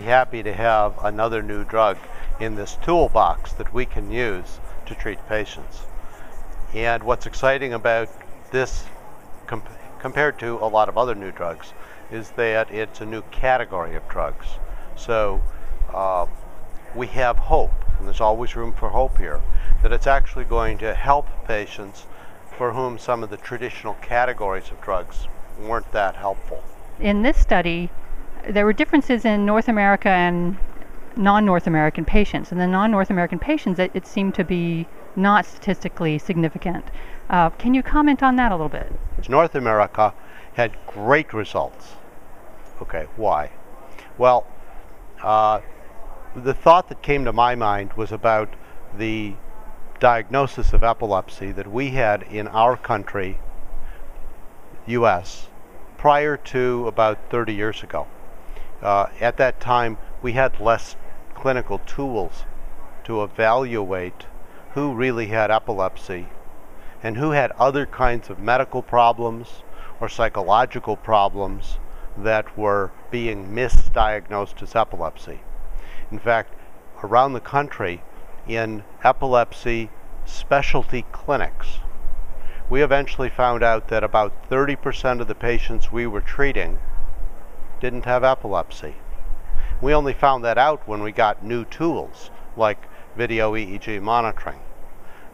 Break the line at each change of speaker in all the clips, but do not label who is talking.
happy to have another new drug in this toolbox that we can use to treat patients. And what's exciting about this comp compared to a lot of other new drugs is that it's a new category of drugs. So uh, we have hope, and there's always room for hope here, that it's actually going to help patients for whom some of the traditional categories of drugs weren't that helpful.
In this study, there were differences in North America and non-North American patients. And the non-North American patients, it, it, seemed to be not statistically significant. Uh, can you comment on that a little bit?
North America had great results. Okay, why? Well, uh, the thought that came to my mind was about the diagnosis of epilepsy that we had in our country, U.S., prior to about 30 years ago. Uh, at that time, we had less clinical tools to evaluate who really had epilepsy and who had other kinds of medical problems or psychological problems that were being misdiagnosed as epilepsy. In fact, around the country, in epilepsy specialty clinics, we eventually found out that about 30% of the patients we were treating didn't have epilepsy. We only found that out when we got new tools like video EEG monitoring.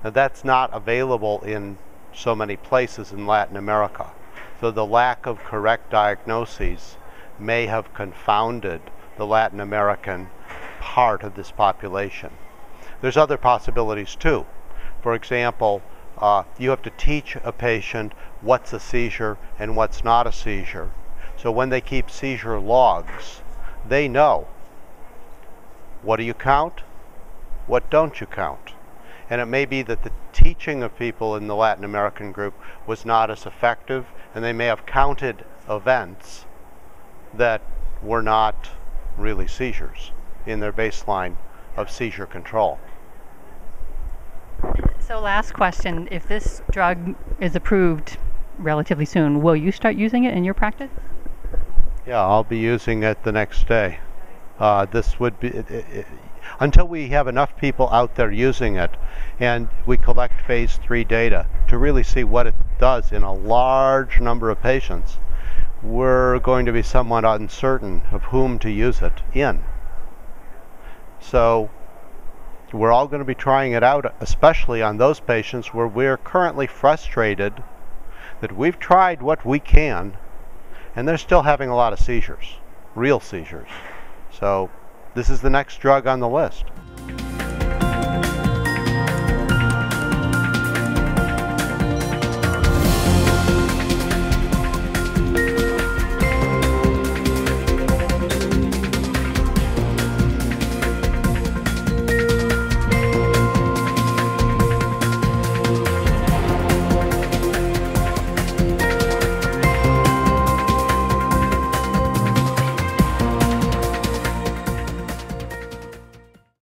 Now that's not available in so many places in Latin America. So the lack of correct diagnoses may have confounded the Latin American part of this population. There's other possibilities too. For example, uh, you have to teach a patient what's a seizure and what's not a seizure. So when they keep seizure logs, they know what do you count, what don't you count. And it may be that the teaching of people in the Latin American group was not as effective, and they may have counted events that were not really seizures in their baseline of seizure control.
So last question, if this drug is approved relatively soon, will you start using it in your practice?
Yeah, I'll be using it the next day. Uh, this would be, it, it, until we have enough people out there using it and we collect phase three data to really see what it does in a large number of patients, we're going to be somewhat uncertain of whom to use it in. So we're all going to be trying it out, especially on those patients where we're currently frustrated that we've tried what we can and they're still having a lot of seizures, real seizures. So this is the next drug on the list.